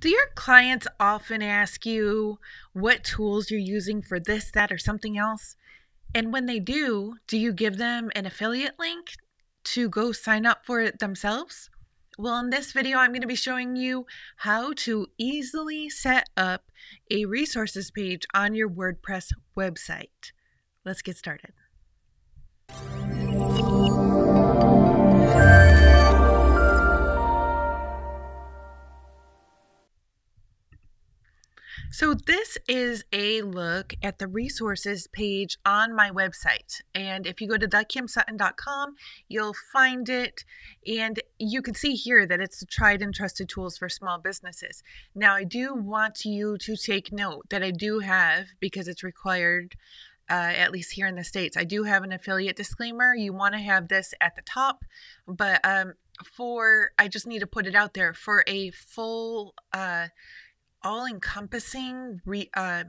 Do your clients often ask you what tools you're using for this, that, or something else? And when they do, do you give them an affiliate link to go sign up for it themselves? Well, in this video, I'm going to be showing you how to easily set up a resources page on your WordPress website. Let's get started. So, this is a look at the resources page on my website. And if you go to thekimsutton.com, you'll find it. And you can see here that it's tried and trusted tools for small businesses. Now, I do want you to take note that I do have, because it's required, uh, at least here in the States, I do have an affiliate disclaimer. You want to have this at the top, but um, for, I just need to put it out there for a full, uh, all encompassing re- uh,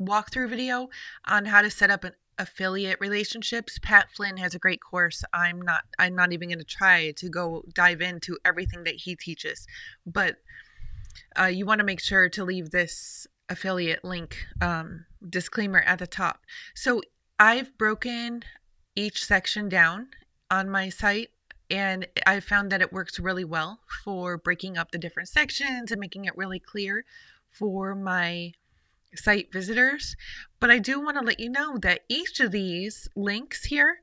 walkthrough video on how to set up an affiliate relationships. Pat flynn has a great course. I'm not i'm not even going to try to go dive into everything that he teaches but uh, you want to make sure to leave this affiliate link um, disclaimer at the top. So i've broken each section down on my site and I found that it works really well for breaking up the different sections and making it really clear for my site visitors. But I do want to let you know that each of these links here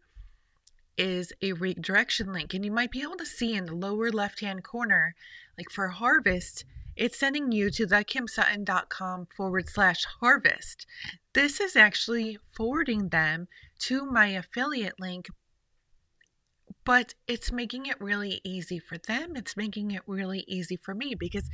is a redirection link. And you might be able to see in the lower left hand corner, like for harvest, it's sending you to thekimsutton.com forward slash harvest. This is actually forwarding them to my affiliate link but it's making it really easy for them. It's making it really easy for me because,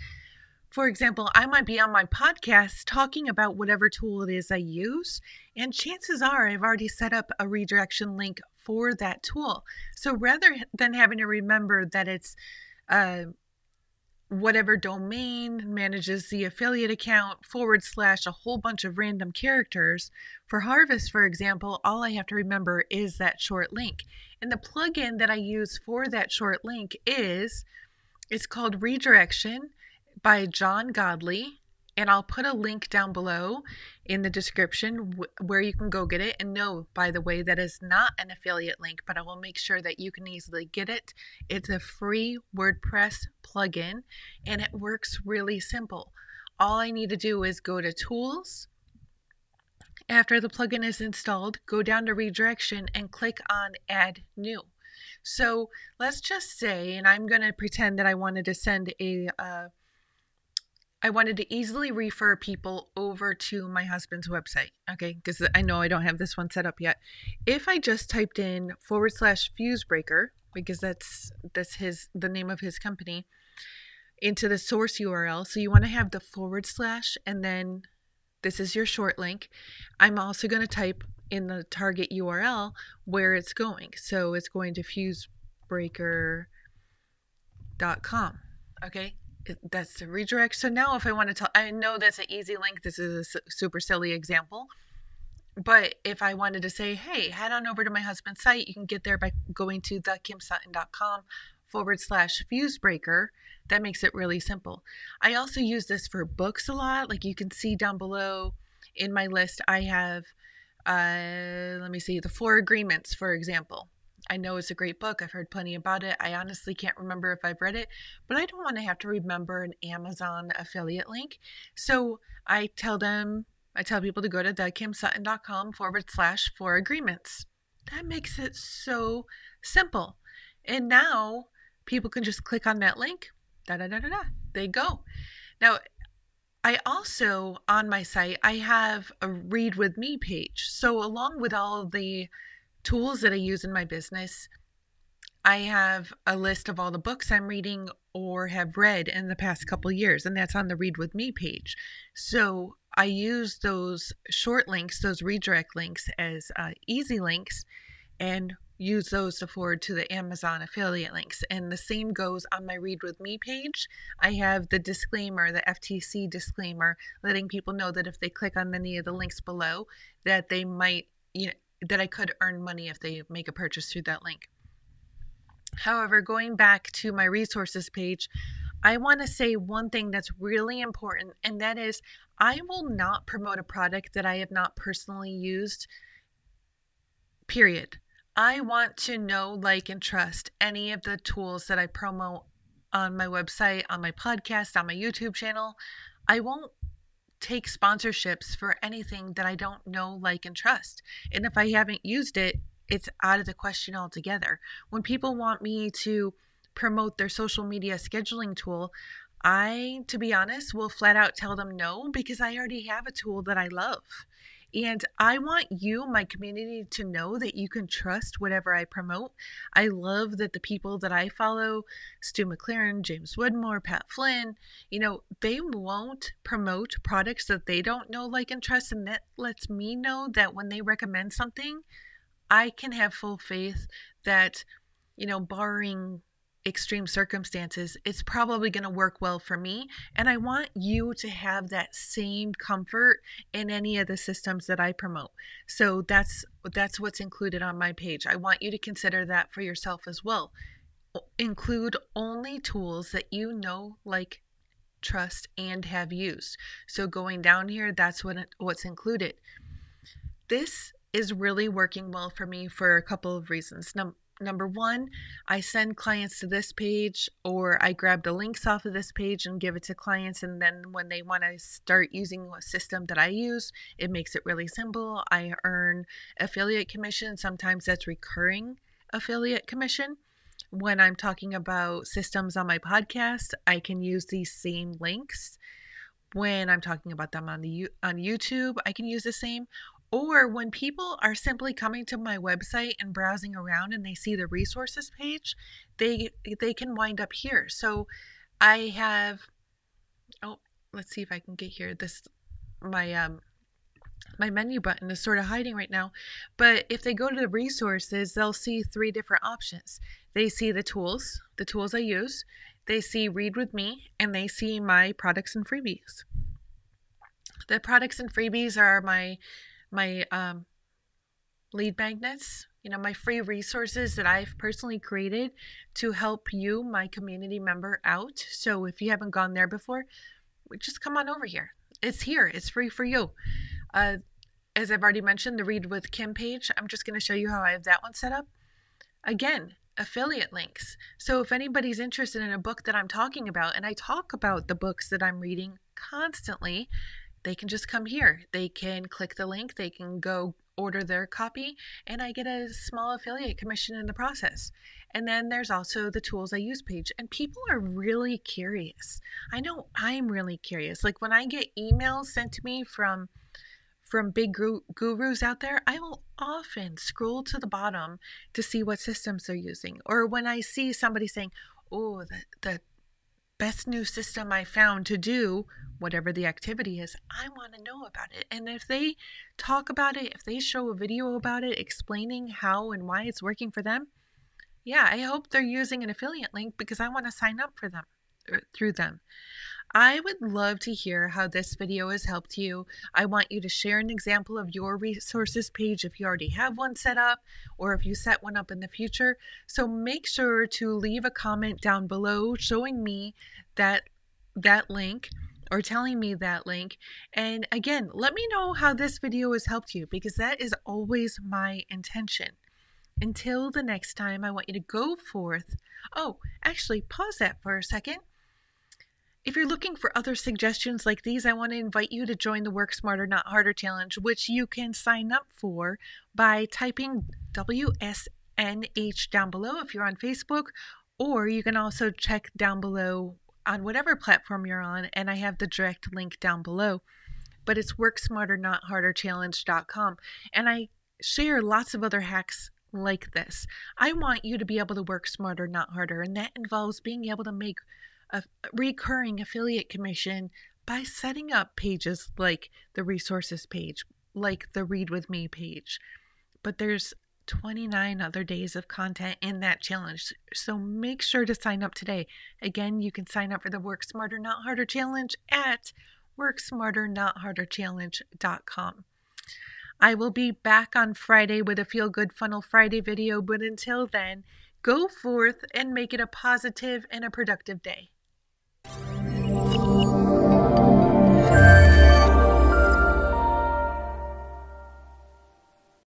for example, I might be on my podcast talking about whatever tool it is I use, and chances are I've already set up a redirection link for that tool. So rather than having to remember that it's uh, whatever domain manages the affiliate account forward slash a whole bunch of random characters. For Harvest, for example, all I have to remember is that short link. And the plugin that I use for that short link is it's called Redirection by John Godley and I'll put a link down below in the description where you can go get it. And no, by the way, that is not an affiliate link, but I will make sure that you can easily get it. It's a free WordPress plugin and it works really simple. All I need to do is go to Tools. After the plugin is installed, go down to Redirection and click on Add New. So let's just say, and I'm going to pretend that I wanted to send a uh, I wanted to easily refer people over to my husband's website. Okay, because I know I don't have this one set up yet. If I just typed in forward slash Fusebreaker, because that's that's his the name of his company, into the source URL. So you want to have the forward slash and then this is your short link. I'm also going to type in the target URL where it's going. So it's going to fusebreaker.com. Okay, that's the redirect. So now if I want to tell, I know that's an easy link. This is a super silly example. But if I wanted to say, hey, head on over to my husband's site, you can get there by going to thekimsutton.com forward slash fusebreaker. That makes it really simple. I also use this for books a lot. Like you can see down below in my list, I have, uh, let me see, the four agreements, for example. I know it's a great book. I've heard plenty about it. I honestly can't remember if I've read it, but I don't want to have to remember an Amazon affiliate link. So I tell them, I tell people to go to thekimsutton.com forward slash four agreements. That makes it so simple. And now people can just click on that link. Da da da da da. They go. Now, I also on my site I have a read with me page. So along with all the tools that I use in my business, I have a list of all the books I'm reading or have read in the past couple years, and that's on the Read With Me page. So I use those short links, those redirect links, as uh, easy links and use those to forward to the Amazon affiliate links. And the same goes on my Read With Me page. I have the disclaimer, the FTC disclaimer, letting people know that if they click on any of the links below, that they might, you know, that I could earn money if they make a purchase through that link. However, going back to my resources page, I want to say one thing that's really important, and that is I will not promote a product that I have not personally used, period. I want to know, like, and trust any of the tools that I promote on my website, on my podcast, on my YouTube channel. I won't take sponsorships for anything that I don't know, like, and trust. And if I haven't used it, it's out of the question altogether. When people want me to promote their social media scheduling tool, I, to be honest, will flat out tell them no because I already have a tool that I love. And I want you, my community, to know that you can trust whatever I promote. I love that the people that I follow, Stu McLaren, James Wedmore, Pat Flynn, you know, they won't promote products that they don't know, like, and trust. And that lets me know that when they recommend something, I can have full faith that, you know, barring extreme circumstances, it's probably going to work well for me. And I want you to have that same comfort in any of the systems that I promote. So that's that's what's included on my page. I want you to consider that for yourself as well. Include only tools that you know, like, trust, and have used. So going down here, that's what what's included. This is really working well for me for a couple of reasons. Num- number one, I send clients to this page or I grab the links off of this page and give it to clients. And then when they want to start using a system that I use, it makes it really simple. I earn affiliate commission. Sometimes that's recurring affiliate commission. When I'm talking about systems on my podcast, I can use these same links. When I'm talking about them on the on YouTube, I can use the same or when people are simply coming to my website and browsing around and they see the resources page, they they can wind up here. So I have oh, let's see if I can get here. This my um my menu button is sort of hiding right now. But if they go to the resources, they'll see three different options. They see the tools, the tools I use, they see read with me, and they see my products and freebies. The products and freebies are my my um, lead magnets, you know, my free resources that I've personally created to help you, my community member, out. So if you haven't gone there before, just come on over here. It's here, it's free for you. Uh, as I've already mentioned, the Read with Kim page, I'm just going to show you how I have that one set up. Again, affiliate links. So if anybody's interested in a book that I'm talking about, and I talk about the books that I'm reading constantly, they can just come here. They can click the link, they can go order their copy, and I get a small affiliate commission in the process. And then there's also the tools I use page, and people are really curious. I know I'm really curious. Like when I get emails sent to me from from big gurus out there, I will often scroll to the bottom to see what systems they're using. Or when I see somebody saying, "Oh, the the best new system I found to do whatever the activity is, I want to know about it. And if they talk about it, if they show a video about it explaining how and why it's working for them, yeah, I hope they're using an affiliate link because I want to sign up for them er, through them. I would love to hear how this video has helped you. I want you to share an example of your resources page if you already have one set up or if you set one up in the future. So make sure to leave a comment down below showing me that that link or telling me that link. And again, let me know how this video has helped you because that is always my intention. Until the next time, I want you to go forth. Oh, actually, pause that for a second. If you're looking for other suggestions like these, I want to invite you to join the Work Smarter Not Harder Challenge, which you can sign up for by typing WSNH down below if you're on Facebook, or you can also check down below on whatever platform you're on, and I have the direct link down below. But it's worksmarternotharderchallenge.com, and I share lots of other hacks like this. I want you to be able to work smarter, not harder, and that involves being able to make a recurring affiliate commission by setting up pages like the resources page, like the Read With Me page. But there's 29 other days of content in that challenge. So make sure to sign up today. Again, you can sign up for the Work Smarter Not Harder challenge at worksmarternotharderchallenge.com. I will be back on Friday with a Feel Good Funnel Friday video, but until then, go forth and make it a positive and a productive day. you